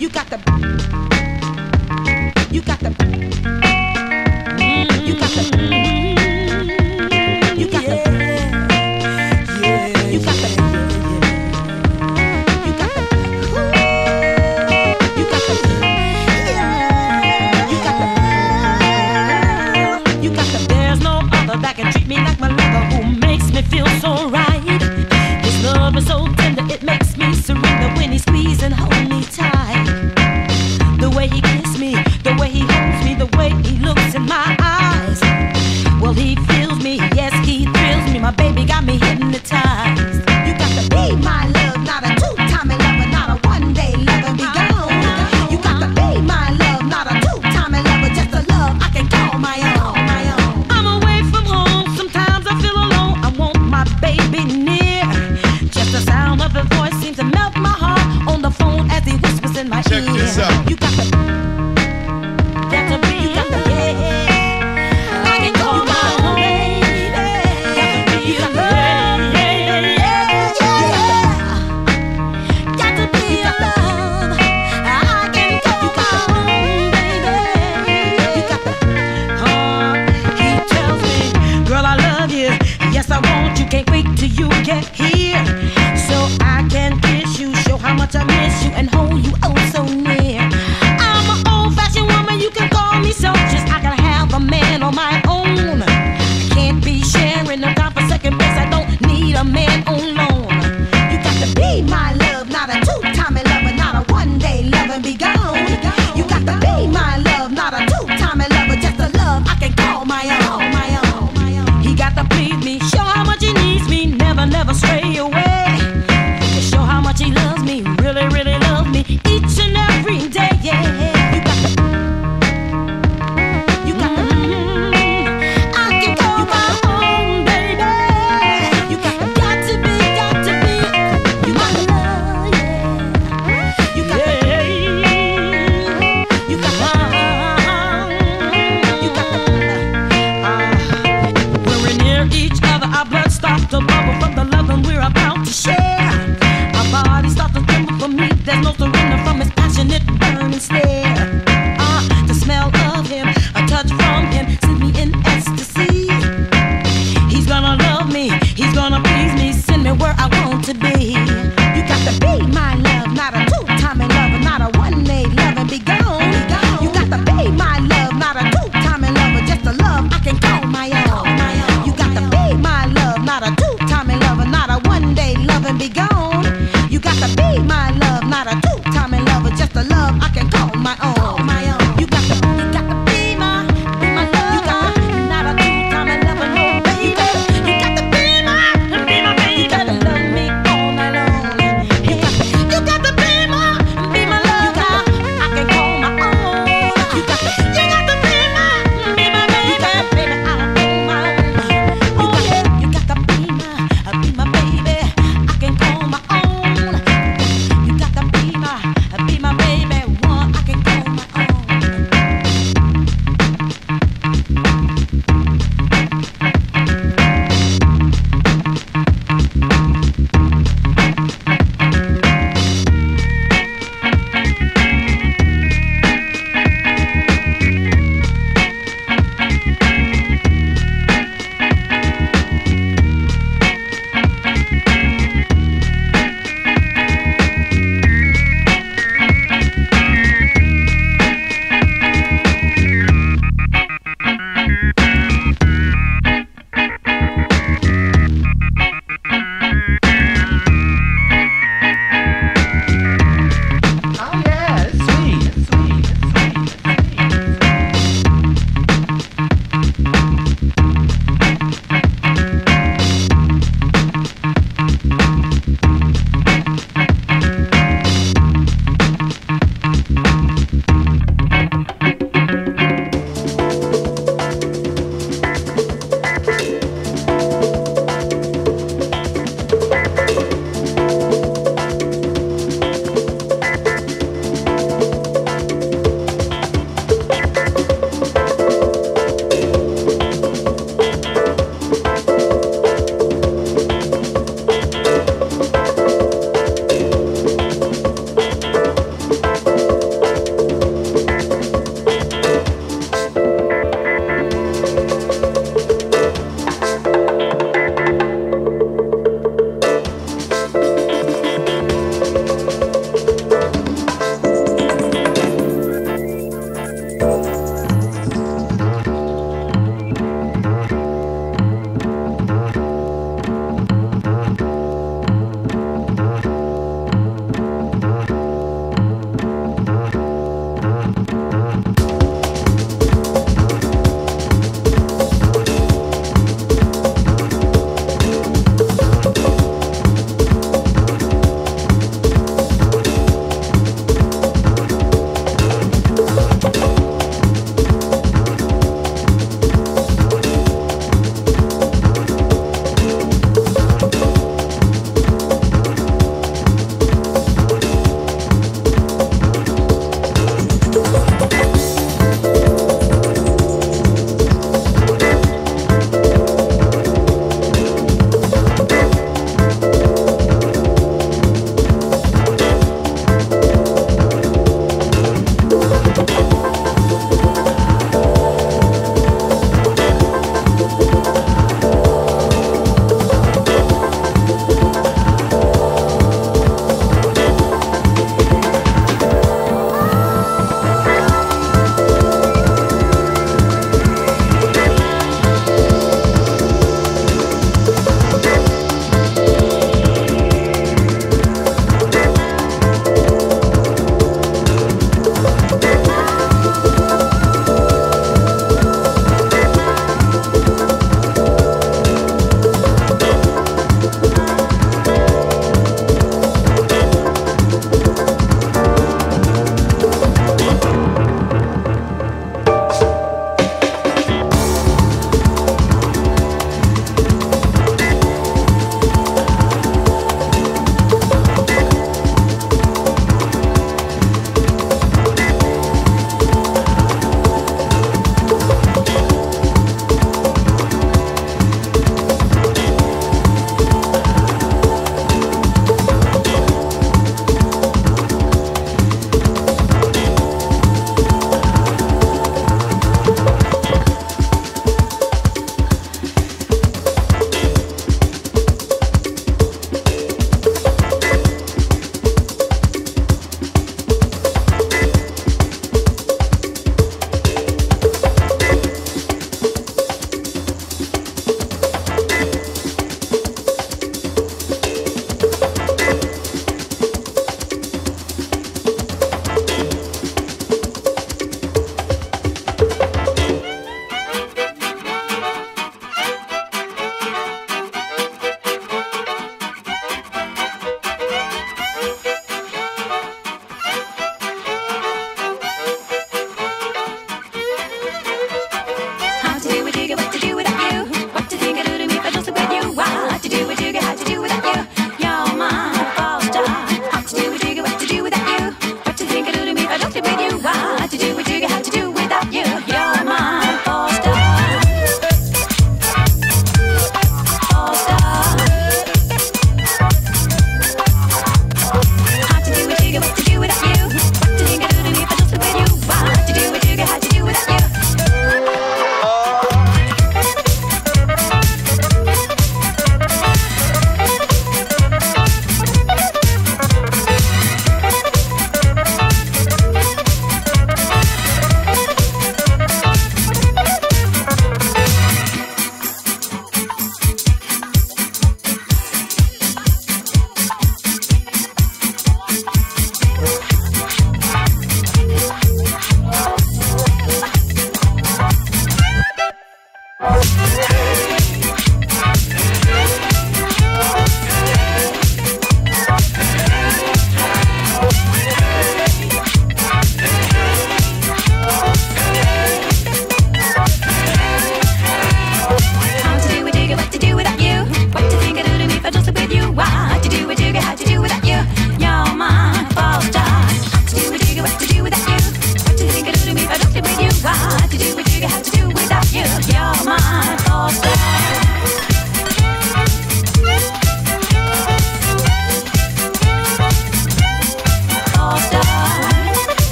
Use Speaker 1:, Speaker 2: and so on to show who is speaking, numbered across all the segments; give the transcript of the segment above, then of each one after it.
Speaker 1: You got the. You got the. You got the. You got the. You got the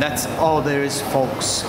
Speaker 2: And that's all there is, folks.